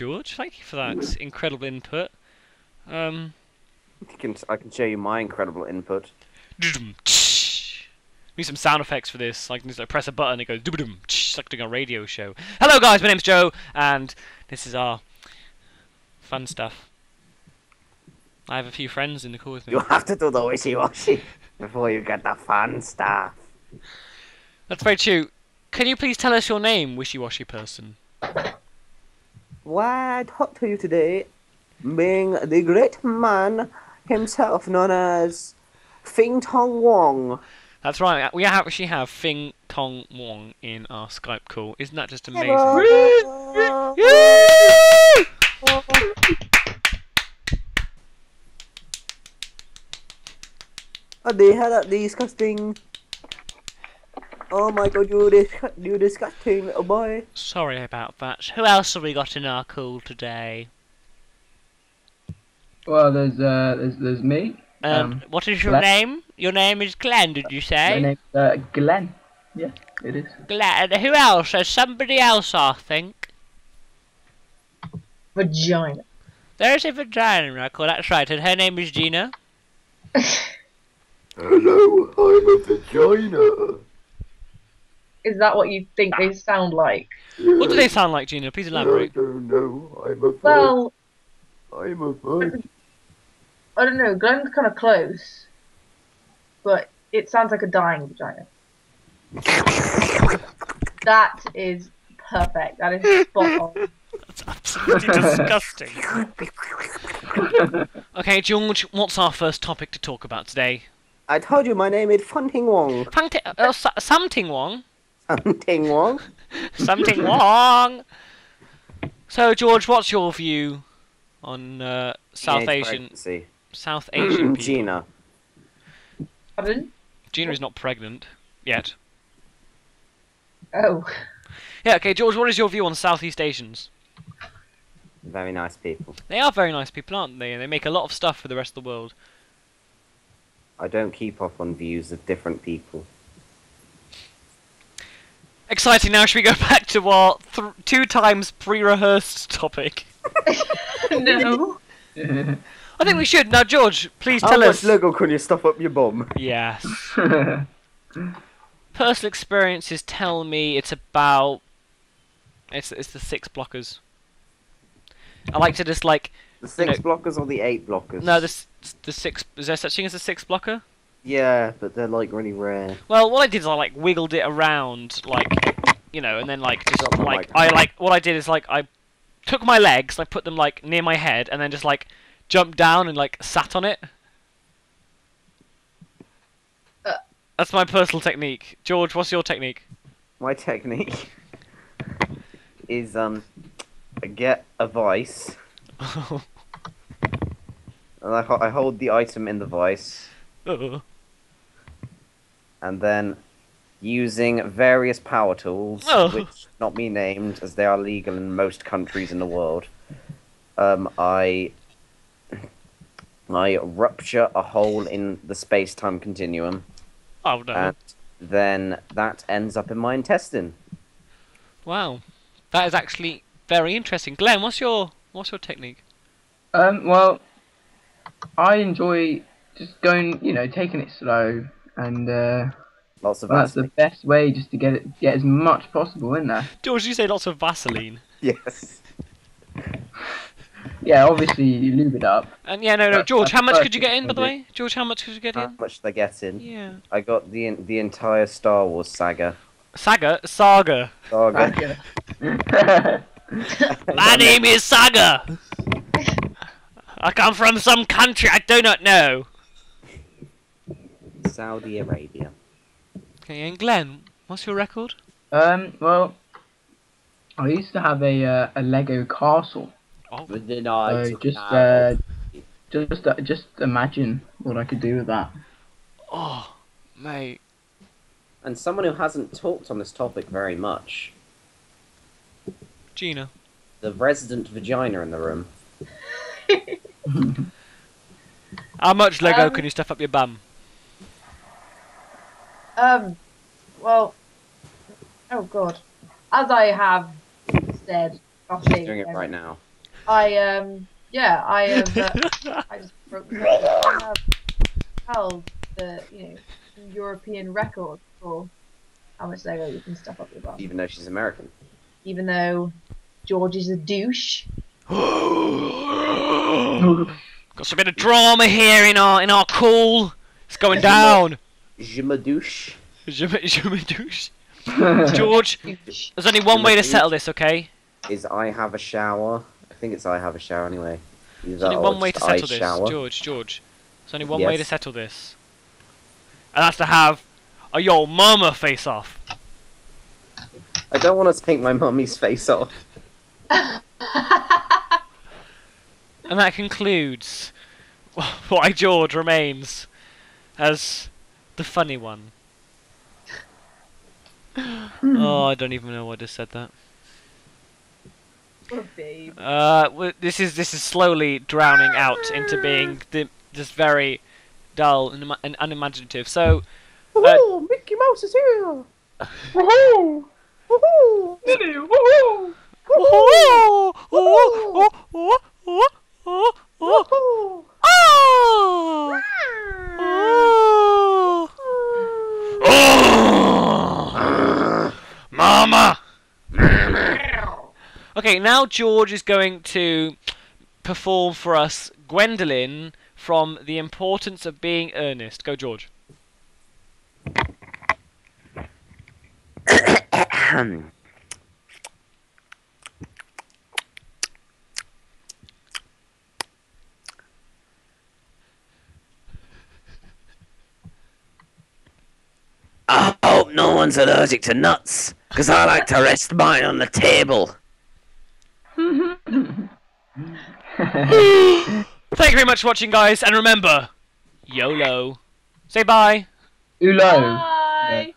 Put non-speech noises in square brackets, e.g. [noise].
George. Thank you for that incredible input. Um, I can, I can show you my incredible input. Need some sound effects for this. Like, just like press a button, it goes dum It's like doing a radio show. Hello, guys. My name's Joe, and this is our fun stuff. I have a few friends in the call with me. You'll have to do the wishy-washy before you get the fun stuff. That's very true. Can you please tell us your name, wishy-washy person? Why I talk to you today, being the great man himself known as Fing Tong Wong. That's right. We actually have Fing Tong Wong in our Skype call. Isn't that just amazing? Oh, they had that disgusting. Oh my god, you dis you disgusting little boy. Sorry about that. Who else have we got in our call today? Well, there's uh, there's there's me. Um, Um, what is your Glenn. name? Your name is Glenn, did you My say? name's uh, Glenn. Yeah, it is. Glenn. Who else? There's somebody else, I think. Vagina. There's a vagina in our call. That's right. And her name is Gina. [laughs] Hello, I'm a vagina. Is that what you think they sound like? What do they sound like, Gina? Please elaborate. don't know. I'm a Well, I'm a virgin. I don't know. Glenn's kind of close, but it sounds like a dying vagina. That is perfect. That is spot on. That's absolutely disgusting. [laughs] Okay, George, what's our first topic to talk about today? I told you my name is Fun Ting Wong. Fang Ti- uh, Sa- Something Wong. Fun wrong. [laughs] Something wrong. So, George, what's your view on uh, South Teenage Asian pregnancy. South Asian [clears throat] people? Gina. Pardon? Gina is not pregnant yet. Oh, Yeah, okay, George, what is your view on Southeast Asians? Very nice people. They are very nice people, aren't they? And they make a lot of stuff for the rest of the world. I don't keep up on views of different people. Exciting. Now, should we go [laughs] back to our th- two times pre-rehearsed topic? [laughs] no. [laughs] I think we should. Now, George, please tell How tell much us. Lego can you stuff up your bum? Yes. Personal experiences tell me it's about. It's it's the six blockers. I like to just like The six know- blockers or the eight blockers? no the the six. Is there such thing as a six blocker? Yeah, but they're like really rare. Well, what I did is I like wiggled it around, like, you know, and then like just Drop like. I like what I did is like I took my legs, I put them like near my head, and then just like jumped down and like sat on it. Uh. That's my personal technique. George, what's your technique? My technique [laughs] is um, get a vice [laughs] and I, ho- I hold the item in the vice Ugh. [laughs] and then using various power tools, Oh. which not be named as they are legal in most countries in the world, um, I I rupture a hole in the space-time continuum, oh no! and then that ends up in my intestine. wow, that is actually very interesting. Glenn, what's your what's your technique? um, well, I enjoy just going, you know, taking it slow, and uh, Lots of that's the best way just to get it, get as much possible in there. George, you say lots of Vaseline. Yes. [laughs] Yeah, obviously you lube it up. And yeah, no, no, George, how much could you get in, by the way? George, how much could you get in? How much did I get in? Yeah. I got the the entire Star Wars saga. Saga, Saga. Saga. [laughs] [laughs] My name is Saga. I come from some country I do not know. Saudi Arabia. Okay, and Glenn, what's your record? um, well, I used to have a uh, a Lego castle. Oh, But then So I just uh, just uh, just imagine what I could do with that. oh, mate. And someone who hasn't talked on this topic very much, Gina. the resident vagina in the room. How much Lego Um, can you stuff up your bum? Um, well, oh god. As I have said, I'll She's doing it again, right now. I um yeah I have uh, [laughs] I just broke the record. I have held the you know European record for how much Lego you can stuff up your bum. Even though she's American. Even though George is a douche. [gasps] Got some bit of drama here in our in our call. It's going down. Je me douche. Je me- je me douche. [laughs] George, there's only one way to settle this, okay? Is I have a shower. I think it's I have a shower anyway. Either There's only one way to just I settle this, shower. George. George, there's only one way to settle this, and that's to have a yo mama face off. I don't want to take my mummy's face off. And that concludes [laughs] why George remains as the funny one. oh, I don't even know why I just said that. Poor babe. Uh, this is this is slowly drowning out into being [laughs] the, just very dull and, and unimaginative. So, Woohoo! Mickey Mouse is here! Woohoo! Woohoo! Woohoo! Woohoo! Oh! Oh! Mama! Okay, now George is going to perform for us Gwendolyn from The Importance of Being Earnest. Go, George. I hope no one's allergic to nuts, because I like to rest mine on the table. Mm-hmm. Thank you very much for watching, guys, and remember, YOLO. Say bye. Ulo. Bye.